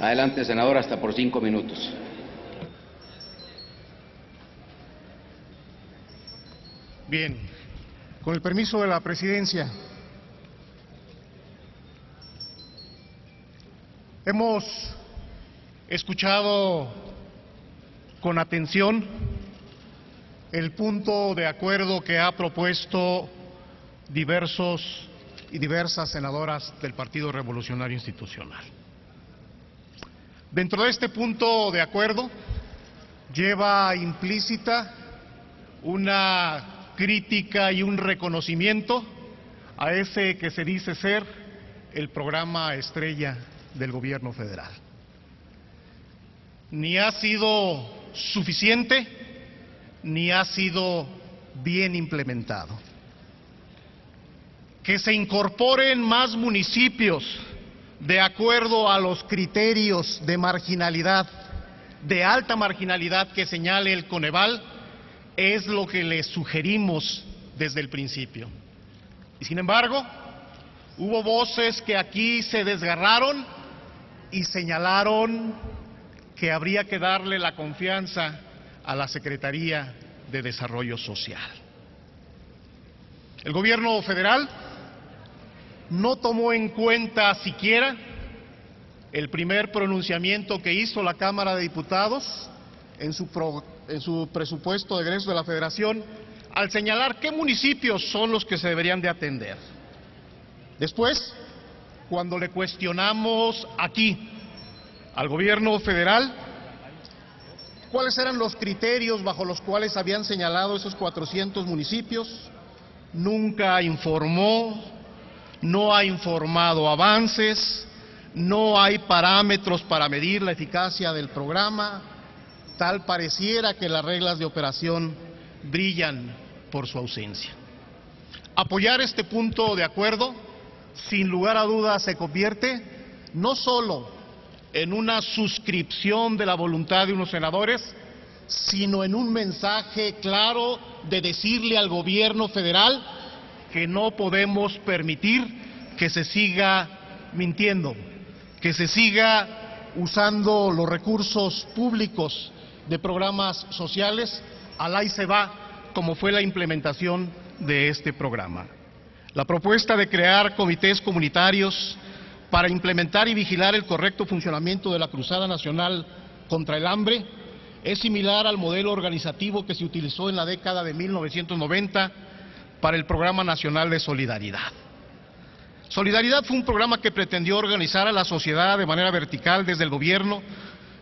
Adelante, senador, hasta por cinco minutos. Bien, con el permiso de la presidencia, hemos escuchado con atención el punto de acuerdo que ha propuesto diversos y diversas senadoras del Partido Revolucionario Institucional. Dentro de este punto de acuerdo lleva implícita una crítica y un reconocimiento a ese que se dice ser el programa estrella del gobierno federal. Ni ha sido suficiente, ni ha sido bien implementado. Que se incorporen más municipios de acuerdo a los criterios de marginalidad, de alta marginalidad que señale el Coneval, es lo que le sugerimos desde el principio. Y sin embargo, hubo voces que aquí se desgarraron y señalaron que habría que darle la confianza a la Secretaría de Desarrollo Social. El gobierno federal no tomó en cuenta siquiera el primer pronunciamiento que hizo la Cámara de Diputados en su, en su presupuesto de egreso de la Federación al señalar qué municipios son los que se deberían de atender. Después, cuando le cuestionamos aquí al gobierno federal cuáles eran los criterios bajo los cuales habían señalado esos 400 municipios, nunca informó no ha informado avances, no hay parámetros para medir la eficacia del programa, tal pareciera que las reglas de operación brillan por su ausencia. Apoyar este punto de acuerdo, sin lugar a dudas, se convierte no solo en una suscripción de la voluntad de unos senadores, sino en un mensaje claro de decirle al gobierno federal que no podemos permitir que se siga mintiendo, que se siga usando los recursos públicos de programas sociales, al y se va, como fue la implementación de este programa. La propuesta de crear comités comunitarios para implementar y vigilar el correcto funcionamiento de la Cruzada Nacional contra el Hambre es similar al modelo organizativo que se utilizó en la década de 1990 para el Programa Nacional de Solidaridad. Solidaridad fue un programa que pretendió organizar a la sociedad de manera vertical desde el gobierno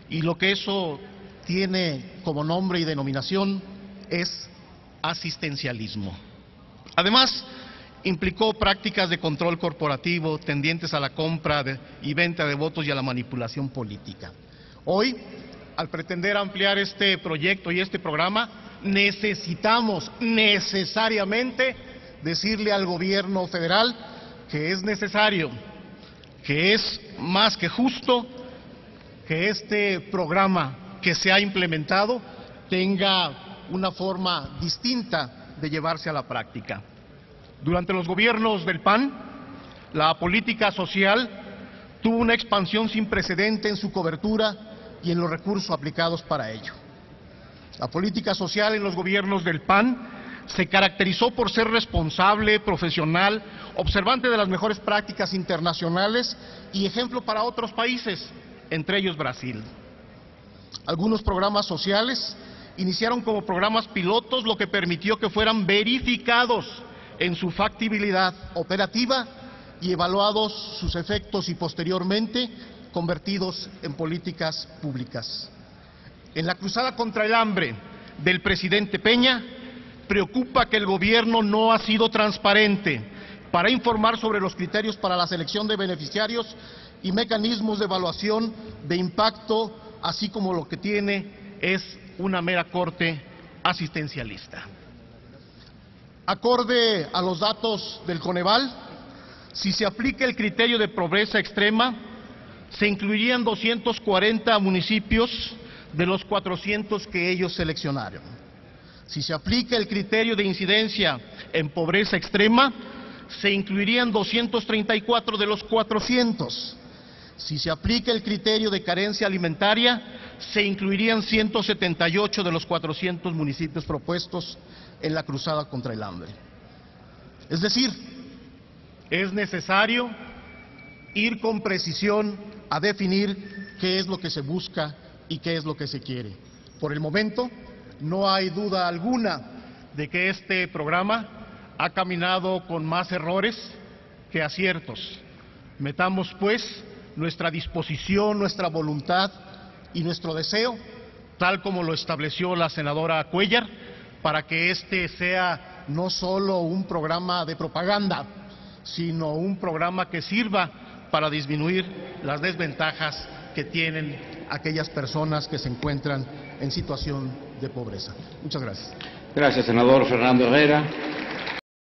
y lo que eso tiene como nombre y denominación es asistencialismo. Además, implicó prácticas de control corporativo tendientes a la compra y venta de votos y a la manipulación política. Hoy, al pretender ampliar este proyecto y este programa, necesitamos necesariamente decirle al gobierno federal que es necesario, que es más que justo que este programa que se ha implementado tenga una forma distinta de llevarse a la práctica. Durante los gobiernos del PAN, la política social tuvo una expansión sin precedente en su cobertura y en los recursos aplicados para ello. La política social en los gobiernos del PAN se caracterizó por ser responsable, profesional, observante de las mejores prácticas internacionales y ejemplo para otros países, entre ellos Brasil. Algunos programas sociales iniciaron como programas pilotos, lo que permitió que fueran verificados en su factibilidad operativa y evaluados sus efectos y posteriormente convertidos en políticas públicas. En la cruzada contra el hambre del presidente Peña, preocupa que el gobierno no ha sido transparente para informar sobre los criterios para la selección de beneficiarios y mecanismos de evaluación de impacto, así como lo que tiene es una mera corte asistencialista. Acorde a los datos del Coneval, si se aplica el criterio de pobreza extrema, se incluirían 240 municipios de los 400 que ellos seleccionaron. Si se aplica el criterio de incidencia en pobreza extrema, se incluirían 234 de los 400. Si se aplica el criterio de carencia alimentaria, se incluirían 178 de los 400 municipios propuestos en la cruzada contra el hambre. Es decir, es necesario ir con precisión a definir qué es lo que se busca y qué es lo que se quiere. Por el momento, no hay duda alguna de que este programa ha caminado con más errores que aciertos. Metamos, pues, nuestra disposición, nuestra voluntad y nuestro deseo, tal como lo estableció la senadora Cuellar, para que este sea no solo un programa de propaganda, sino un programa que sirva para disminuir las desventajas que tienen aquellas personas que se encuentran en situación de pobreza. Muchas gracias. Gracias, senador Fernando Herrera.